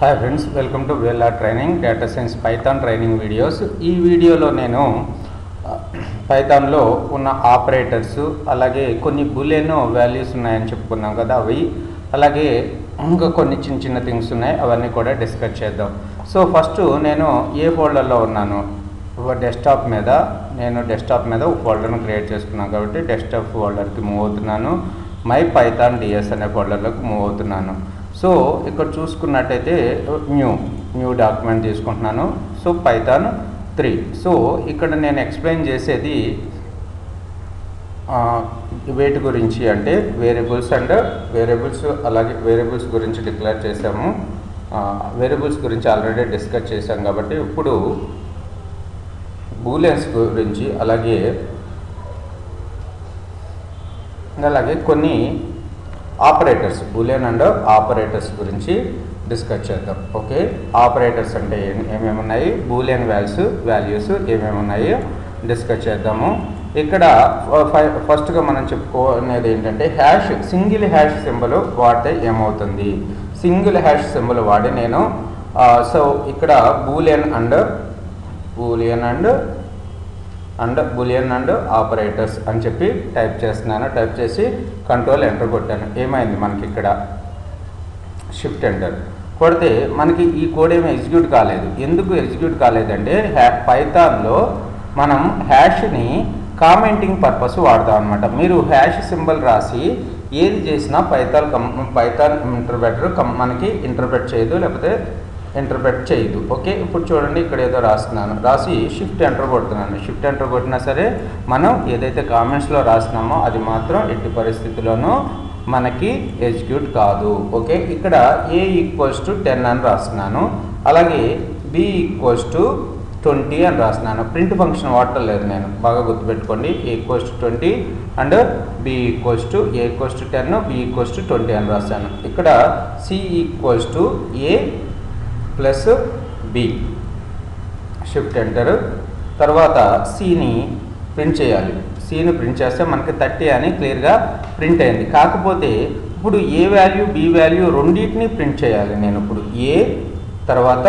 Hi friends welcome to వేలా training data science Python training videos ఈ వీడియోలో నేను పైథాన్లో ఉన్న ఆపరేటర్స్ అలాగే కొన్ని బులెన్ వాల్యూస్ ఉన్నాయని చెప్పుకున్నాం కదా అవి. అలాగే ఇంకా కొన్ని చిన్న చిన్న థింగ్స్ ఉన్నాయి అవన్నీ కూడా డిస్కస్ చేద్దాం. సో ఫస్ట్ నేను ఏ ఫోల్డర్లో ఉన్నాను? డెస్క్టాప్ మీద నేను డెస్క్టాప్ మీద ఒక ఫోల్డర్ను క్రియేట్ చేసుకున్నాను కాబట్టి డెస్క్టాప్ ఫోల్డర్కి మూవ్ అవుతున్నాను. మై పైథాన్ డిఎస్ అనే ఫోల్డర్లోకి మూవ్ అవుతున్నాను. సో ఇక్కడ చూసుకున్నట్టయితే న్యూ న్యూ డాక్యుమెంట్ తీసుకుంటున్నాను. సో పైథాన్ త్రీ సో ఇక్కడ నేను ఎక్స్ప్లెయిన్ చేసేది వేటి గురించి అంటే వేరియబుల్స్ అండ్ వేరియబుల్స్ అలాగే వేరియబుల్స్ గురించి డిక్లేర్ చేసాము వేరియబుల్స్ గురించి ఆల్రెడీ డిస్కస్ చేశాం కాబట్టి ఇప్పుడు బూలియన్స్ గురించి అలాగే అలాగే కొన్ని ఆపరేటర్స్ బులియన్ అండ్ ఆపరేటర్స్ గురించి డిస్కస్ చేద్దాం. ఓకే? ఆపరేటర్స్ అంటే ఏమేమి ఉన్నాయి బూలియన్ వాల్యూస్ వాల్యూస్ ఏమేమి ఉన్నాయి డిస్కస్ చేద్దాము. ఇక్కడ ఫస్ట్గా మనం చెప్పుకునేది ఏంటంటే హ్యాష్ సింగిల్ హ్యాష్ సింబల్ వాడితే ఏమవుతుంది? సింగిల్ హ్యాష్ సింబల్ వాడి నేను సో ఇక్కడ Boolean and Boolean and and Boolean and operators అని చెప్పి టైప్ చేస్తున్నాను. టైప్ చేసి కంట్రోల్ ఎంటర్ కొట్టాను. ఏమైంది మనకి ఇక్కడ? షిఫ్ట్ ఎంటర్ కొడితే మనకి ఈ కోడ్ ఏమీ ఎగ్జిక్యూట్ కాలేదు. ఎందుకు ఎగ్జిక్యూట్ కాలేదంటే హ్యా పైథాన్లో మనం హ్యాష్ని కామెంటింగ్ పర్పస్ వాడతాం అనమాట మీరు హ్యాష్ సింబల్ రాసి ఏది చేసినా పైథాన్ కం పైథాన్ ఇంటర్ప్రెటర్ కం మనకి ఇంటర్ప్రెట్ చేయదు. లేకపోతే ఇంటర్ప్రెట్ చేయదు. ఓకే ఇప్పుడు చూడండి ఇక్కడ ఏదో రాస్తున్నాను. రాసి షిఫ్ట్ ఎంటర్ కొడుతున్నాను. షిఫ్ట్ ఎంటర్ కొట్టినా సరే మనం ఏదైతే కామెంట్స్లో రాసినామో అది మాత్రం ఎట్టి పరిస్థితుల్లోనూ మనకి ఎగ్జిక్యూట్ కాదు. ఓకే ఇక్కడ ఏ ఈక్వల్స్ టు టెన్ అని రాస్తున్నాను. అలాగే బి ఈక్వల్స్ టు ట్వంటీ అని రాస్తున్నాను. ప్రింట్ ఫంక్షన్ వాడటలేదు నేను. బాగా గుర్తుపెట్టుకోండి. A equals to twenty and B equals to A equals to ten B equals to twenty అని రాశాను. ఇక్కడ C equals to A plus B. Shift enter. తర్వాత సిని ప్రింట్ చేయాలి. సిని ప్రింట్ చేస్తే మనకి థర్టీ అని క్లియర్గా ప్రింట్ అయింది. కాకపోతే ఇప్పుడు ఏ వాల్యూ బి వాల్యూ రెండింటిని ప్రింట్ చేయాలి నేను ఇప్పుడు. ఏ తర్వాత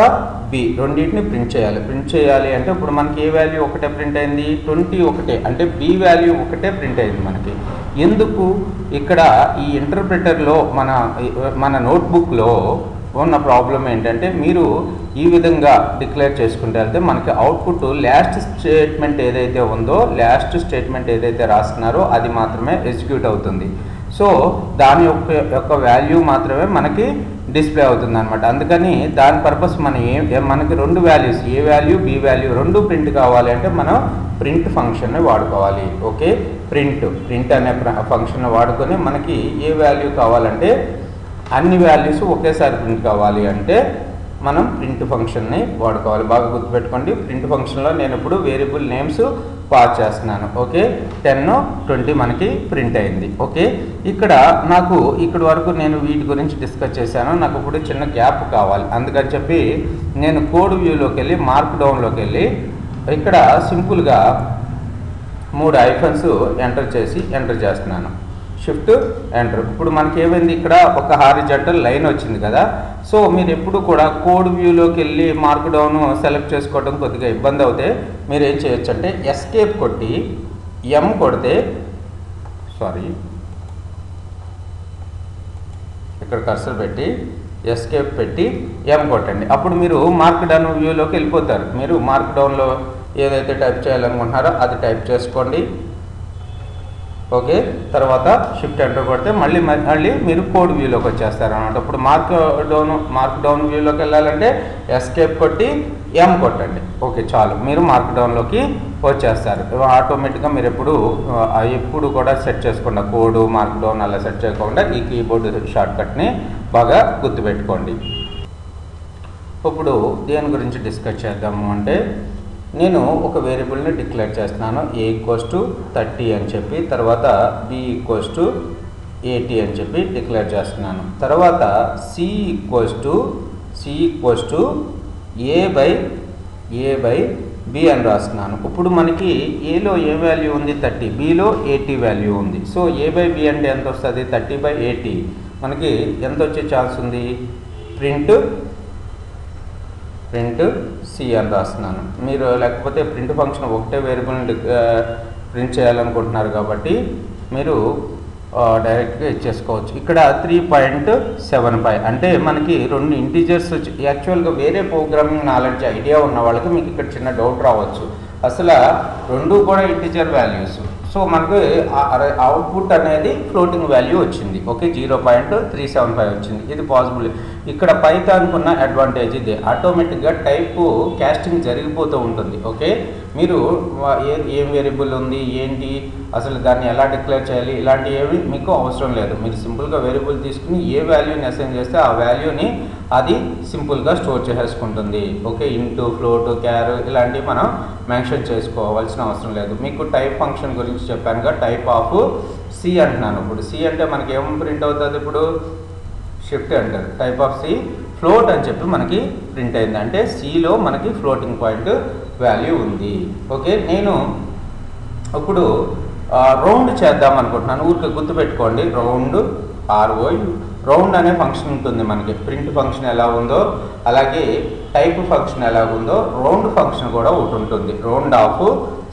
బి రెండింటిని ప్రింట్ చేయాలి. ప్రింట్ చేయాలి అంటే ఇప్పుడు మనకి ఏ వాల్యూ ఒకటే ప్రింట్ అయింది? ట్వంటీ ఒకటే. అంటే బి వాల్యూ ఒకటే ప్రింట్ అయింది మనకి. ఎందుకు? ఇక్కడ ఈ ఇంటర్ప్రిటర్లో మన మన నోట్బుక్లో ఉన్న ప్రాబ్లం ఏంటంటే మీరు ఈ విధంగా డిక్లేర్ చేసుకుంటే వెళ్తే మనకి అవుట్పుట్ లాస్ట్ స్టేట్మెంట్ ఏదైతే ఉందో లాస్ట్ స్టేట్మెంట్ ఏదైతే రాస్తున్నారో అది మాత్రమే ఎగ్జిక్యూట్ అవుతుంది. సో దాని యొక్క యొక్క వాల్యూ మాత్రమే మనకి డిస్ప్లే అవుతుంది అనమాట అందుకని దాని పర్పస్ మన ఏ- మనకి రెండు values A value B value రెండు ప్రింట్ కావాలి అంటే మనం ప్రింట్ ఫంక్షన్ని వాడుకోవాలి. ఓకే ప్రింట్ ప్రింట్ అనే ఫంక్షన్ వాడుకొని మనకి ఏ వాల్యూ కావాలంటే అన్ని వాల్యూస్ ఒకేసారి ప్రింట్ కావాలి అంటే మనం ప్రింట్ ఫంక్షన్ని వాడుకోవాలి. బాగా గుర్తుపెట్టుకోండి ప్రింట్ ఫంక్షన్లో నేను ఇప్పుడు వేరియబుల్ నేమ్స్ పాస్ చేస్తున్నాను. ఓకే టెన్ ట్వంటీ మనకి ప్రింట్ అయింది. ఓకే ఇక్కడ నాకు ఇక్కడ వరకు నేను వీటి గురించి డిస్కస్ చేశాను. నాకు ఇప్పుడు చిన్న గ్యాప్ కావాలి. అందుకని చెప్పి నేను కోడ్ వ్యూలోకి వెళ్ళి మార్క్ డౌన్లోకి వెళ్ళి ఇక్కడ సింపుల్గా మూడు ఐఫన్స్ ఎంటర్ చేసి ఎంటర్ చేస్తున్నాను. షిఫ్ట్ ఎంటర్ ఇప్పుడు మనకి ఏమైంది ఇక్కడ ఒక హారిజంటల్ లైన్ వచ్చింది కదా. సో మీరు ఎప్పుడు కూడా కోడ్ వ్యూలోకి వెళ్ళి మార్క్ డౌన్ సెలెక్ట్ చేసుకోవడం కొద్దిగా ఇబ్బంది అవుతే మీరు ఏం చేయొచ్చు అంటే ఎస్కేప్ కొట్టి ఎం కొడితే సారీ ఇక్కడ కర్సర్ పెట్టి ఎస్కేప్ పెట్టి ఎం కొట్టండి. అప్పుడు మీరు మార్క్ డౌన్ వ్యూలోకి వెళ్ళిపోతారు మీరు మార్క్ డౌన్లో ఏదైతే టైప్ చేయాలనుకుంటున్నారో అది టైప్ చేసుకోండి. ఓకే? తర్వాత షిఫ్ట్ ఎంటర్ కొడితే మళ్ళీ మళ్ళీ మీరు కోడ్ వ్యూలోకి వచ్చేస్తారు అనమాట ఇప్పుడు మార్క్ డౌన్ మార్క్ డౌన్ వ్యూలోకి వెళ్ళాలంటే ఎస్కేప్ కొట్టి ఎం కొట్టండి. ఓకే చాలు. మీరు మార్క్ డౌన్లోకి వచ్చేస్తారు. ఆటోమేటిక్గా మీరు ఎప్పుడు ఎప్పుడు కూడా సెట్ చేసుకోండి కోడ్ మార్క్ డౌన్ అలా సెట్ చేయకుండా ఈ కీబోర్డ్ షార్ట్కట్ని బాగా గుర్తుపెట్టుకోండి. ఇప్పుడు దేని గురించి డిస్కస్ చేద్దాము అంటే నేను ఒక వేరియబుల్ని డిక్లేర్ చేస్తున్నాను. ఏ ఈక్వల్స్ టు థర్టీ అని చెప్పి తర్వాత బి ఈక్వల్స్ టు ఎయిటీ అని చెప్పి డిక్లేర్ చేస్తున్నాను. తర్వాత C equals to C equals to A by A by B అని రాస్తున్నాను. ఇప్పుడు మనకి ఏలో ఏ వాల్యూ ఉంది? థర్టీ బిలో ఎయిటీ వాల్యూ ఉంది. సో ఏ బై బి అంటే ఎంత వస్తుంది? థర్టీ బై ఎయిటీ మనకి ఎంత వచ్చే ఛాన్స్ ఉంది? ప్రింట్ ప్రింట్ సి అని రాస్తున్నాను. మీరు లేకపోతే ప్రింట్ ఫంక్షన్ ఒకటే వేరియబుల్ని ప్రింట్ చేయాలనుకుంటున్నారు కాబట్టి మీరు డైరెక్ట్గా ఇచ్చేసుకోవచ్చు. ఇక్కడ త్రీ పాయింట్ సెవెన్ ఫైవ్ అంటే మనకి రెండు ఇంటీజర్స్ వచ్చి యాక్చువల్గా వేరే ప్రోగ్రామింగ్ నాలెడ్జ్ ఐడియా ఉన్న వాళ్ళకి మీకు ఇక్కడ చిన్న డౌట్ రావచ్చు. అసలు రెండు కూడా ఇంటీజర్ వాల్యూస్. సో మనకు అవుట్పుట్ అనేది ఫ్లోటింగ్ వాల్యూ వచ్చింది. Okay zero point three seven five వచ్చింది. ఇది పాసిబుల్. ఇక్కడ పైథాన్కు ఉన్న అడ్వాంటేజ్ ఇది. ఆటోమేటిక్గా టైపు క్యాస్టింగ్ జరిగిపోతూ ఉంటుంది ఓకే మీరు ఏ ఏం వేరియబుల్ ఉంది ఏంటి అసలు దాన్ని ఎలా డిక్లేర్ చేయాలి ఇలాంటి ఏవి మీకు అవసరం లేదు. మీరు సింపుల్గా వేరియబుల్ తీసుకుని ఏ వాల్యూని అసైన్ చేస్తే ఆ వాల్యూని అది సింపుల్గా స్టోర్ చేసేసుకుంటుంది ఓకే ఇంటూ ఫ్లోట్ క్యార్ ఇలాంటివి మనం మెన్షన్ చేసుకోవాల్సిన అవసరం లేదు. మీకు టైప్ ఫంక్షన్ గురించి చెప్పాను టైప్ ఆఫ్ సి అంటున్నాను. ఇప్పుడు సి అంటే మనకి ఏం ప్రింట్ అవుతుంది ఇప్పుడు? షిఫ్ట్ అంటారు. టైప్ ఆఫ్ సి ఫ్లోట్ అని చెప్పి మనకి ప్రింట్ అయింది. అంటే సిలో మనకి ఫ్లోటింగ్ పాయింట్ వాల్యూ ఉంది. ఓకే నేను ఇప్పుడు రౌండ్ చేద్దాం అనుకుంటున్నాను. ఊరికి గుర్తుపెట్టుకోండి రౌండ్ ఆర్ఓ రౌండ్ అనే ఫంక్షన్ ఉంటుంది మనకి. ప్రింట్ ఫంక్షన్ ఎలా ఉందో అలాగే టైప్ ఫంక్షన్ ఎలా ఉందో రౌండ్ ఫంక్షన్ కూడా ఒకటి ఉంటుంది. రౌండ్ ఆఫ్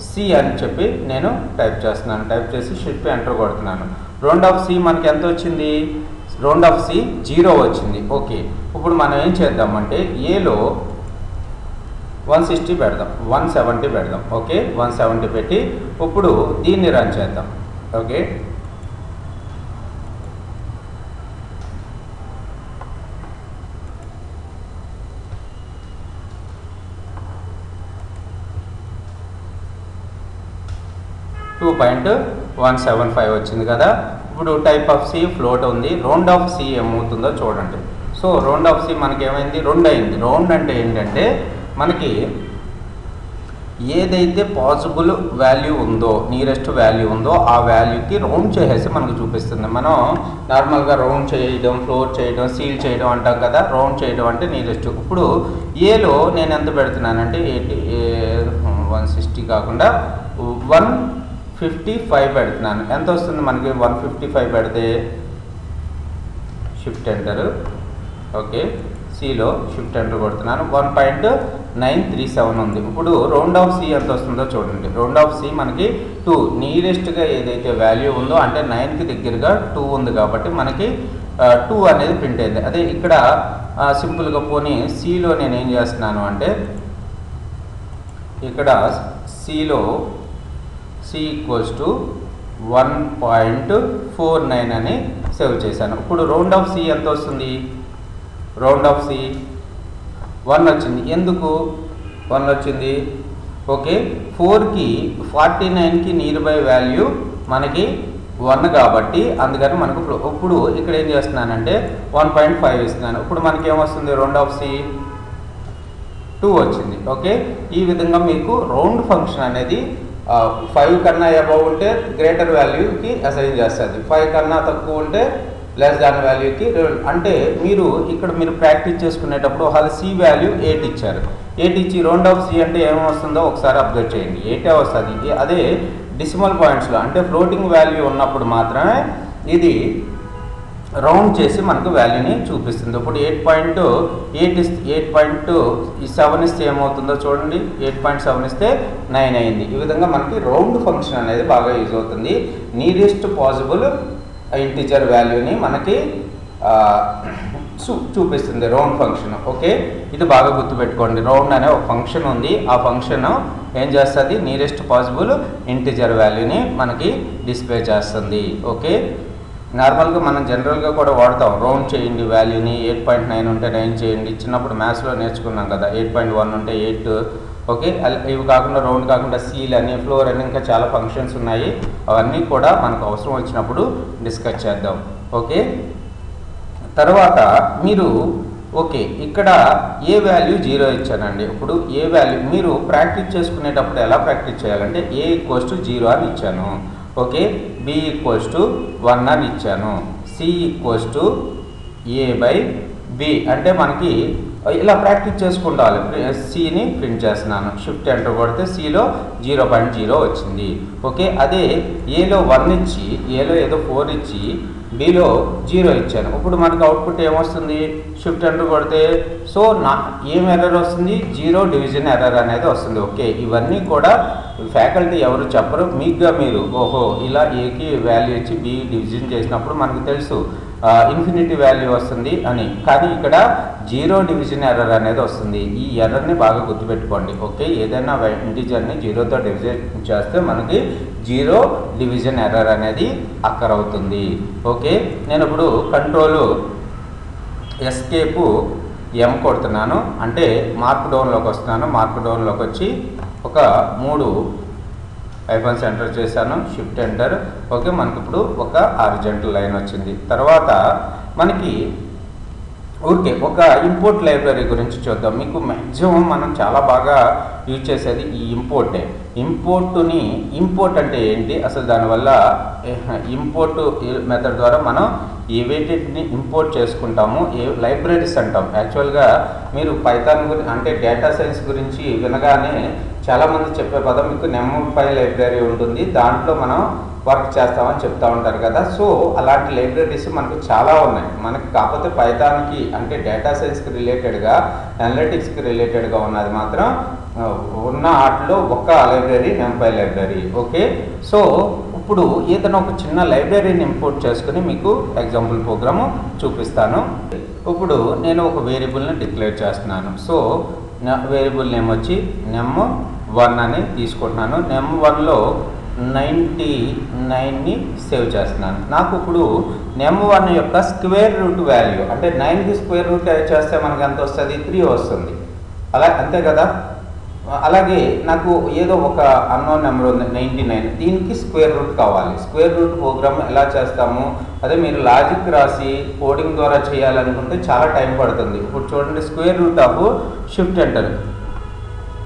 సి అని చెప్పి నేను టైప్ చేస్తున్నాను. టైప్ చేసి షిఫ్ట్ ఎంటర్ కొడుతున్నాను. రౌండ్ ఆఫ్ సి మనకి ఎంత వచ్చింది? రౌండ్ ఆఫ్ సి జీరో వచ్చింది. ఓకే. ఇప్పుడు మనం ఏం చేద్దామంటే ఏలో వన్ సిక్స్టీ పెడదాం. వన్ సెవెంటీ పెడదాం. ఓకే. వన్ సెవెంటీ పెట్టి ఇప్పుడు దీన్ని రన్ చేద్దాం. Okay. Two point one seven five వచ్చింది కదా. ఇప్పుడు టైప్ ఆఫ్ సి ఫ్లోట్ ఉంది. రౌండ్ ఆఫ్ సి ఏమవుతుందో చూడండి. సో రౌండ్ ఆఫ్ సి మనకి ఏమైంది రెండు అయింది రౌండ్ అంటే ఏంటంటే మనకి ఏదైతే పాసిబుల్ వాల్యూ ఉందో నియరెస్ట్ వాల్యూ ఉందో ఆ వాల్యూకి రౌండ్ చేసేసి మనకు చూపిస్తుంది. మనం నార్మల్గా రౌండ్ చేయడం ఫ్లోర్ చేయడం సీల్ చేయడం అంటాం కదా. రౌండ్ చేయడం అంటే నియరెస్ట్ ఇప్పుడు ఏలో నేను ఎంత పెడుతున్నానంటే ఎయిటీ వన్ సిక్స్టీ కాకుండా వన్ ఫిఫ్టీ ఫైవ్ పెడుతున్నాను. ఎంత వస్తుంది మనకి? వన్ ఫిఫ్టీ ఫైవ్ పెడితే షిఫ్ట్ ఎంటర్ ఓకే సిలో shift enter కొడుతున్నాను. One point nine three seven ఉంది. ఇప్పుడు రౌండ్ ఆఫ్ సి ఎంత వస్తుందో చూడండి. రౌండ్ ఆఫ్ సి మనకి టూ నియరెస్ట్గా ఏదైతే వాల్యూ ఉందో అంటే నైన్కి దగ్గరగా టూ ఉంది కాబట్టి మనకి టూ అనేది ప్రింట్ అయింది. అదే ఇక్కడ సింపుల్గా పోనీ సిలో నేను ఏం చేస్తున్నాను అంటే ఇక్కడ సిలో C equals to one point four nine అని సేవ్ చేశాను. ఇప్పుడు రౌండ్ ఆఫ్ సి ఎంత వస్తుంది? రౌండ్ ఆఫ్ సి వన్ వచ్చింది. ఎందుకు? వన్ వచ్చింది. ఓకే ఫోర్కి ఫార్టీ నైన్కి నియర్ బై వాల్యూ మనకి వన్ కాబట్టి అందుకని మనకు ఇప్పుడు- ఇప్పుడు ఇక్కడ ఏం చేస్తున్నానంటే వన్ పాయింట్ ఫైవ్ ఇస్తున్నాను. ఇప్పుడు మనకి ఏమొస్తుంది రౌండ్ ఆఫ్ సి టూ వచ్చింది. ఓకే ఈ విధంగా మీకు రౌండ్ ఫంక్షన్ అనేది ఫైవ్ కన్నా అబౌవ్ ఉంటే గ్రేటర్ వాల్యూకి అసైన్ చేస్తుంది. ఫైవ్ కన్నా తక్కువ ఉంటే లెస్ దాన్ వాల్యూకి అంటే మీరు ఇక్కడ మీరు ప్రాక్టీస్ చేసుకునేటప్పుడు వాళ్ళ సి వాల్యూ ఎయిట్ ఇచ్చారు. ఎయిట్ ఇచ్చి రౌండ్ ఆఫ్ సి అంటే ఏమొస్తుందో ఒకసారి అబ్జర్వ్ చేయండి. ఎయిటే వస్తుంది? అదే డిసిమల్ పాయింట్స్లో అంటే ఫ్లోటింగ్ వాల్యూ ఉన్నప్పుడు మాత్రమే ఇది రౌండ్ చేసి మనకు వాల్యూని చూపిస్తుంది. ఇప్పుడు eight point eight is eight point ఈ సెవెన్ ఇస్తే ఏమవుతుందో చూడండి. ఎయిట్ పాయింట్ సెవెన్ ఇస్తే నైన్ అయింది. ఈ విధంగా మనకి రౌండ్ ఫంక్షన్ అనేది బాగా యూజ్ అవుతుంది. నీరెస్ట్ పాసిబుల్ ఇంటిజర్ వాల్యూని మనకి చూ చూపిస్తుంది రౌండ్ ఫంక్షన్. ఓకే? ఇది బాగా గుర్తుపెట్టుకోండి. రౌండ్ అనే ఒక ఫంక్షన్ ఉంది. ఆ ఫంక్షన్ ఏం చేస్తుంది? నియరెస్ట్ పాసిబుల్ ఇంటిజర్ వాల్యూని మనకి డిస్ప్లే చేస్తుంది. ఓకే? నార్మల్గా మనం జనరల్గా కూడా వాడతాం. రౌండ్ చేయండి వాల్యూని ఎయిట్ పాయింట్ నైన్ ఉంటే నైన్ చేయండి. చిన్నప్పుడు మ్యాథ్స్లో నేర్చుకున్నాం కదా ఎయిట్ పాయింట్ వన్ ఉంటే ఎయిట్. ఓకే ఇవి కాకుండా రౌండ్ కాకుండా సీల్ అని ఫ్లోర్ అని ఇంకా చాలా ఫంక్షన్స్ ఉన్నాయి. అవన్నీ కూడా మనకు అవసరం వచ్చినప్పుడు డిస్కస్ చేద్దాం. ఓకే? తర్వాత మీరు ఓకే ఇక్కడ ఏ వాల్యూ జీరో ఇచ్చానండి. ఇప్పుడు ఏ వాల్యూ మీరు ప్రాక్టీస్ చేసుకునేటప్పుడు ఎలా ప్రాక్టీస్ చేయాలంటే ఏ ఈక్వల్స్ టు జీరో అని ఇచ్చాను. Okay. B equals to one అని ఇచ్చాను. C equals to A by B అంటే మనకి ఇలా ప్రాక్టీస్ చేసుకుండాలి సిని ప్రింట్ చేస్తున్నాను. షిఫ్ట్ ఎంటర్ కొడితే సిలో జీరో పాయింట్ జీరో వచ్చింది. ఓకే. అదే ఏలో వన్ ఇచ్చి ఏలో ఏదో ఫోర్ ఇచ్చి బిలో జీరో ఇచ్చాను. ఇప్పుడు మనకు అవుట్పుట్ ఏమొస్తుంది? షిఫ్ట్ ఎంటర్ కొడితే సో నా ఏం ఎర్రర్ వస్తుంది? జీరో డివిజన్ ఎర్రర్ అనేది వస్తుంది. ఓకే. ఇవన్నీ కూడా ఫ్యాకల్టీ ఎవరు చెప్పరు. మీకుగా మీరు ఓహో ఇలా ఏకి వాల్యూ ఇచ్చి బి డివిజన్ చేసినప్పుడు మనకు తెలుసు ఇన్ఫినిటీ వాల్యూ వస్తుంది అని. కానీ ఇక్కడ జీరో డివిజన్ ఎర్రర్ అనేది వస్తుంది. ఈ ఎర్రర్ని బాగా గుర్తుపెట్టుకోండి ఓకే? ఏదైనా ఇంటిజర్ని జీరోతో డివిజన్ చేస్తే మనకి జీరో డివిజన్ ఎర్రర్ అనేది అక్కర్ అవుతుంది ఓకే? నేను ఇప్పుడు కంట్రోల్ ఎస్కేపు ఎం కొడుతున్నాను. అంటే మార్క్ డౌన్లోకి వస్తున్నాను. మార్క్ డౌన్లోకి వచ్చి ఒక మూడు ఐఫోన్స్ ఎంటర్ చేశాను షిఫ్ట్ ఎంటర్. ఓకే మనకి ఇప్పుడు ఒక ఆరిజెంటల్ లైన్ వచ్చింది. తర్వాత మనకి ఓకే ఒక ఇంపోర్ట్ లైబ్రరీ గురించి చూద్దాం. మీకు మ్యాక్సిమం మనం చాలా బాగా యూజ్ చేసేది ఈ ఇంపోర్టే ఇంపోర్టుని ఇంపోర్ట్ అంటే ఏంటి? అసలు దానివల్ల ఇంపోర్ట్ మెథడ్ ద్వారా మనం ఏవేటిని ఇంపోర్ట్ చేసుకుంటాము ఏ లైబ్రరీస్ అంటాం. యాక్చువల్గా మీరు పైథాన్ గురించి అంటే డేటా సైన్స్ గురించి వినగానే చాలామంది చెప్పే పదం మీకు నెమ్మపై లైబ్రరీ ఉంటుంది. దాంట్లో మనం వర్క్ చేస్తామని చెప్తా ఉంటారు కదా. సో అలాంటి లైబ్రరీస్ మనకు చాలా ఉన్నాయి. మనకు కాకపోతే పైతానికి అంటే డేటా సైన్స్కి రిలేటెడ్గా అనలిటిక్స్కి రిలేటెడ్గా ఉన్నది మాత్రం ఉన్న ఆటలో ఒక library NumPy library. Okay? So ఇప్పుడు ఏదైనా ఒక చిన్న లైబ్రరీని ఇంపోర్ట్ చేసుకుని మీకు ఎగ్జాంపుల్ ప్రోగ్రాము చూపిస్తాను. ఇప్పుడు నేను ఒక వేరియబుల్ని డిక్లేర్ చేస్తున్నాను. సో వేరియబుల్ నేమ్ వచ్చి నెమ్ వన్ అని తీసుకుంటున్నాను. నెమ్ వన్లో నైంటీ నైన్ని సేవ్ చేస్తున్నాను. నాకు ఇప్పుడు నెమ్ వన్ యొక్క స్క్వేర్ రూట్ వాల్యూ అంటే నైన్కి స్క్వేర్ రూట్ చేస్తే మనకు ఎంత వస్తుంది? త్రీ వస్తుంది. అలా అంతే కదా? అలాగే నాకు ఏదో ఒక అన్నోన్ నెంబర్ ఉంది నైంటీ నైన్. దీనికి స్క్వేర్ రూట్ కావాలి. స్క్వేర్ రూట్ ప్రోగ్రామ్ ఎలా చేస్తాము? అదే మీరు లాజిక్ రాసి కోడింగ్ ద్వారా చేయాలనుకుంటే చాలా టైం పడుతుంది. ఇప్పుడు చూడండి square root of shift enter.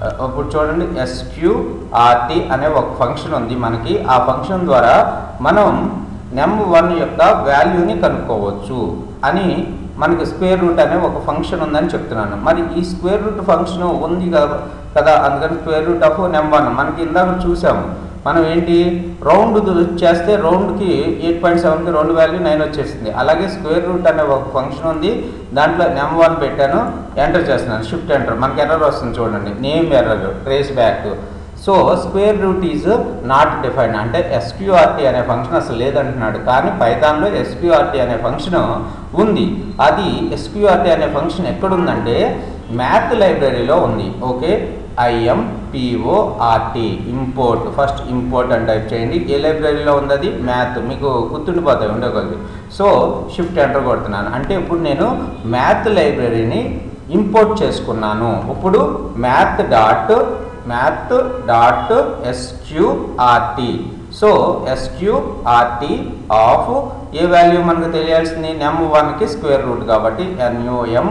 ఇప్పుడు చూడండి ఎస్క్యూఆర్టీ అనే ఒక ఫంక్షన్ ఉంది. మనకి ఆ ఫంక్షన్ ద్వారా మనం నెమ్ వన్ యొక్క వాల్యూని కనుక్కోవచ్చు అని మనకి స్క్వేర్ రూట్ అనే ఒక ఫంక్షన్ ఉందని చెప్తున్నాను. మరి ఈ స్క్వేర్ రూట్ ఫంక్షన్ ఉంది కదా కదా? అందుకని square root of num one మనకి ఇందాక చూసాము మనం ఏంటి? రౌండ్ చేస్తే రౌండ్కి ఎయిట్ పాయింట్ సెవెన్కి రౌండ్ వాల్యూ నైన్ వచ్చేసింది. అలాగే స్క్వేర్ రూట్ అనే ఒక ఫంక్షన్ ఉంది. దాంట్లో నెమ్ వన్ పెట్టాను. ఎంటర్ చేస్తున్నాను. షిఫ్ట్ ఎంటర్ మనకి ఎర్రర్ వస్తుంది చూడండి. Name error traceback so square root is not defined అంటే ఎస్క్యూఆర్టీ అనే ఫంక్షన్ అసలు లేదంటున్నాడు. కానీ పైథాన్లో ఎస్క్యూఆర్టీ అనే ఫంక్షన్ ఉంది. అది ఎస్క్యూఆర్టీ అనే ఫంక్షన్ ఎక్కడుందంటే మ్యాథ్ లైబ్రరీలో ఉంది. Okay I M P O R T import first import అని టైప్ చేయండి. ఏ లైబ్రరీలో ఉంది అది మ్యాథ్ మీకు గుర్తుండిపోతాయి ఉండగలదు సో షిఫ్ట్ ఎంటర్ కొడుతున్నాను. అంటే ఇప్పుడు నేను మ్యాథ్ లైబ్రరీని ఇంపోర్ట్ చేసుకున్నాను. ఇప్పుడు math dot math dot SQRT so SQRT of A value మనకు తెలియాల్సింది? నెమ్ వన్కి స్క్వేర్ రూట్ కాబట్టి N U M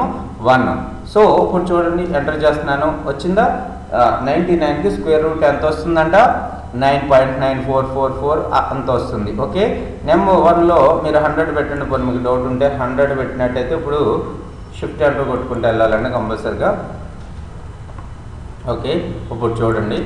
one so ఇప్పుడు చూడండి ఎంటర్ చేస్తున్నాను. వచ్చిందా? నైంటీ నైన్కి స్క్వేర్ రూట్ ఎంత వస్తుందంట? Nine point nine four four four అంత వస్తుంది. ఓకే నెంబర్ వన్లో మీరు హండ్రెడ్ పెట్టండి పోనీ మీకు డౌట్ ఉంటే హండ్రెడ్ పెట్టినట్టయితే ఇప్పుడు షిఫ్ట్ ఎంటర్ కొట్టుకుంటూ వెళ్ళాలండి కంపల్సరిగా. ఓకే ఇప్పుడు చూడండి.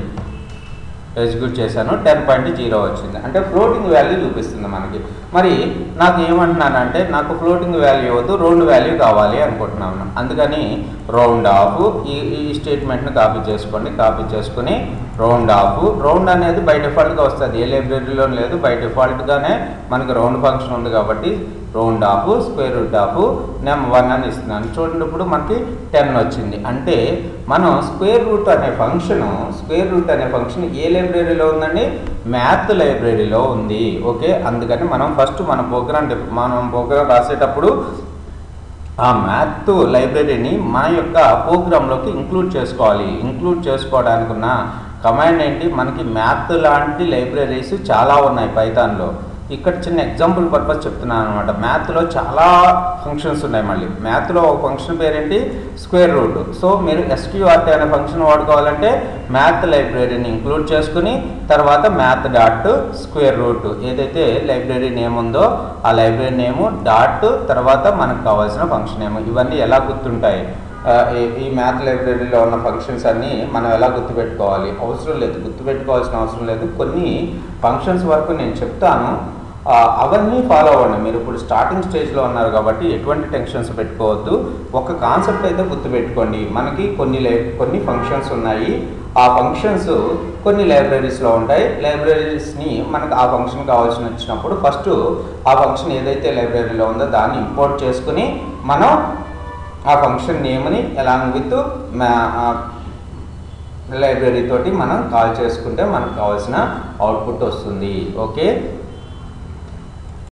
ఎగ్జిక్యూట్ చేశాను. టెన్ పాయింట్ జీరో వచ్చింది. అంటే ఫ్లోటింగ్ వాల్యూ చూపిస్తుంది మనకి. మరి నాకు ఏమంటున్నానంటే నాకు ఫ్లోటింగ్ వాల్యూ వద్దు రౌండ్ వాల్యూ కావాలి అనుకుంటున్నాను. అందుకని రౌండ్ ఆఫ్ ఈ ఈ స్టేట్మెంట్ని కాపీ చేసుకోండి కాపీ చేసుకుని రౌండ్ ఆఫ్. రౌండ్ అనేది బై డిఫాల్ట్గా వస్తుంది. ఏ లైబ్రరీలో లేదు. బై డిఫాల్ట్గానే మనకి రౌండ్ ఫంక్షన్ ఉంది కాబట్టి round off square root of num one అని ఇస్తున్నాను. చూడండి ఇప్పుడు మనకి టెన్ వచ్చింది. అంటే మనం స్క్వేర్ రూట్ అనే ఫంక్షన్ స్క్వేర్ రూట్ అనే ఫంక్షన్ ఏ లైబ్రరీలో ఉందండి? మ్యాథ్ లైబ్రరీలో ఉంది. ఓకే? అందుకని మనం ఫస్ట్ మన ప్రోగ్రామ్ మనం ప్రోగ్రామ్ రాసేటప్పుడు ఆ మ్యాథ్ లైబ్రరీని మన యొక్క ప్రోగ్రాంలోకి ఇంక్లూడ్ చేసుకోవాలి. ఇంక్లూడ్ చేసుకోవడానికి ఉన్న కమాండ్ ఏంటి? మనకి మ్యాథ్ లాంటి లైబ్రరీస్ చాలా ఉన్నాయి పైథాన్లో. ఇక్కడ చిన్న ఎగ్జాంపుల్ పర్పస్ చెప్తున్నాను అనమాట మ్యాథ్లో చాలా ఫంక్షన్స్ ఉన్నాయి మళ్ళీ. మ్యాథ్లో ఒక ఫంక్షన్ పేరేంటి? Square root. సో మీరు ఎస్క్యూఆర్టీ అనే ఫంక్షన్ వాడుకోవాలంటే మ్యాథ్ లైబ్రరీని ఇంక్లూడ్ చేసుకుని తర్వాత మ్యాథ్ డాట్ స్క్వేర్ రూట్. ఏదైతే లైబ్రరీ నేమ్ ఉందో ఆ లైబ్రరీ నేము డాట్ తర్వాత మనకు కావాల్సిన ఫంక్షన్ నేమ్. ఇవన్నీ ఎలా గుర్తుంటాయి? ఈ- మ్యాథ్ లైబ్రరీలో ఉన్న ఫంక్షన్స్ అన్నీ మనం ఎలా గుర్తుపెట్టుకోవాలి? అవసరం లేదు. గుర్తుపెట్టుకోవాల్సిన అవసరం లేదు. కొన్ని ఫంక్షన్స్ వరకు నేను చెప్తాను. అవన్నీ ఫాలో అవ్వండి. మీరు ఇప్పుడు స్టార్టింగ్ స్టేజ్లో ఉన్నారు కాబట్టి ఎటువంటి టెన్షన్స్ పెట్టుకోవద్దు. ఒక కాన్సెప్ట్ అయితే గుర్తుపెట్టుకోండి. మనకి కొన్ని లై కొన్ని ఫంక్షన్స్ ఉన్నాయి. ఆ ఫంక్షన్స్ కొన్ని లైబ్రరీస్లో ఉంటాయి. లైబ్రరీస్ని మనకు ఆ ఫంక్షన్ కావాల్సిన వచ్చినప్పుడు ఫస్ట్ ఆ ఫంక్షన్ ఏదైతే లైబ్రరీలో ఉందో దాన్ని ఇంపోర్ట్ చేసుకుని మనం ఆ ఫంక్షన్ నేమ్ని ఎలాంగ్ విత్ లైబ్రరీ తోటి మనం కాల్ చేసుకుంటే మనకు కావాల్సిన అవుట్పుట్ వస్తుంది. ఓకే?